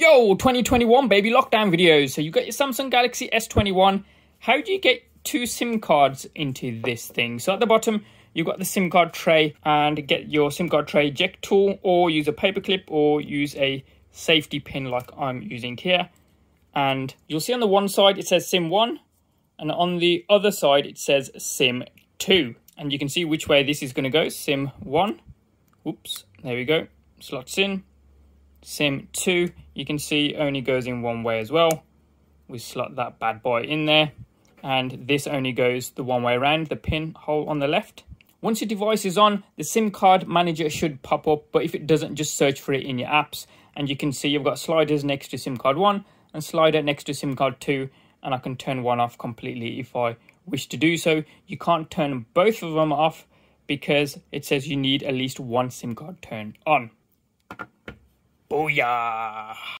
Yo, 2021 baby lockdown videos. So you got your Samsung Galaxy S21. How do you get two SIM cards into this thing? So at the bottom, you've got the SIM card tray and get your SIM card tray eject tool or use a paper clip or use a safety pin like I'm using here. And you'll see on the one side, it says SIM 1 and on the other side, it says SIM 2. And you can see which way this is going to go. SIM 1. Oops, there we go. Slots in sim 2 you can see only goes in one way as well. We slot that bad boy in there and this only goes the one way around the pin hole on the left. Once your device is on the sim card manager should pop up but if it doesn't just search for it in your apps and you can see you've got sliders next to sim card 1 and slider next to sim card 2 and I can turn one off completely if I wish to do so. You can't turn both of them off because it says you need at least one sim card turned on Oh, Booyah!